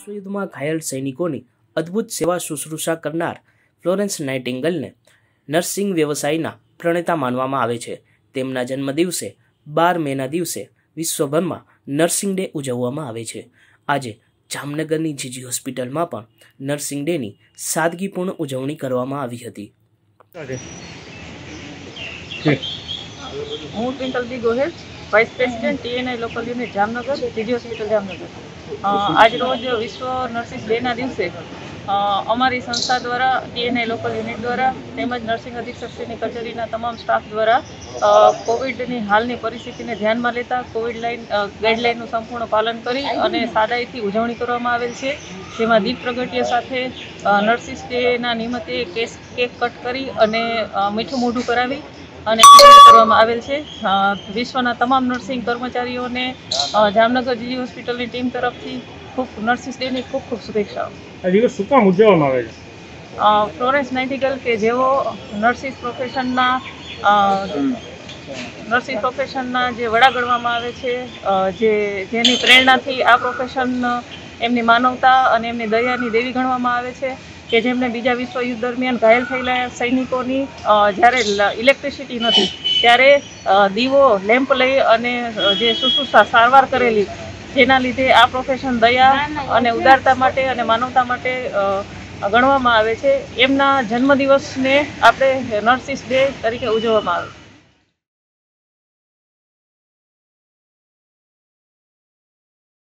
વિશ્વયુદ્ધમાં ઘાયલ સૈનિકોની અદ્ભુત સેવા શુશ્રૂષા કરનાર ફ્લોરેન્સ નાઇટિંગલને નર્સિંગ વ્યવસાયના પ્રણેતા માનવામાં આવે છે. તેમના જન્મદિવસે બાર મેના દિવસે વિશ્વભરમાં નર્સિંગ ડે ઉજવવામાં આવે છે. આજે જામનગરની જીજી હોસ્પિટલમાં પણ નર્સિંગ ડેની સાદગીપૂર્ણ ઉજવણી કરવામાં આવી હતી. હું ટ્વિંકલજી Gohel. Vice president TNI local unit Jamnagar CG hospital Jamnagar આજ આજરોજ વિશ્વ નર્સિંગ ડેના દિવસે અમારી સંસ્થા દ્વારા ટીએનઆઈ લોકલ યુનિટ દ્વારા તેમજ નર્સિંગ અધિક્ષકશ્રીની કચેરીના તમામ સ્ટાફ દ્વારા કોવિડની હાલની પરિસ્થિતિને ધ્યાનમાં લેતા કોવિડ લાઇન ગાઈડલાઇનનું સંપૂર્ણ પાલન કરી અને સાદાઈથી ઉજવણી કરવામાં આવેલ છે. જેમાં દીપ પ્રગટ્ય સાથે અ, નર્સિસ ડેના નિમિત્તે કેસ કેક કટ કરી અને મીઠું મોઢું કરાવી અને કરવામાં આવેલ છે. વિશ્વના તમામ નર્સિંગ કર્મચારીઓને જામનગર જીજી હોસ્પિટલની ટીમ તરફથી ખૂબ નર્સિસ ડેની ખૂબ ખૂબ શુભેચ્છાઓ. આ દિવસ શું કામ ઉજવવામાં આવે છે? ફ્લોરેન્સ નાઇટિગલ કે જેઓ નર્સિસ પ્રોફેશનના નર્સિંગ પ્રોફેશનના જે વડા ગણવામાં આવે છે જે જેની પ્રેરણાથી આ પ્રોફેશન એમની માનવતા અને એમની દયાની દેવી ગણવામાં આવે છે. કે જેમને બીજા વિશ્વયુદ્ધ દરમિયાન ઘાયલ થયેલા સૈનિકોની જ્યારે ઇલેક્ટ્રિસિટી નથી ત્યારે દીવો લેમ્પ લઈ અને જે સુશ્રુષા સારવાર કરેલી જેના લીધે આ પ્રોફેશન દયા અને ઉદારતા માટે અને માનવતા માટે ગણવામાં આવે છે. એમના જન્મદિવસને આપણે નર્સિસ ડે તરીકે ઉજવવામાં આવે.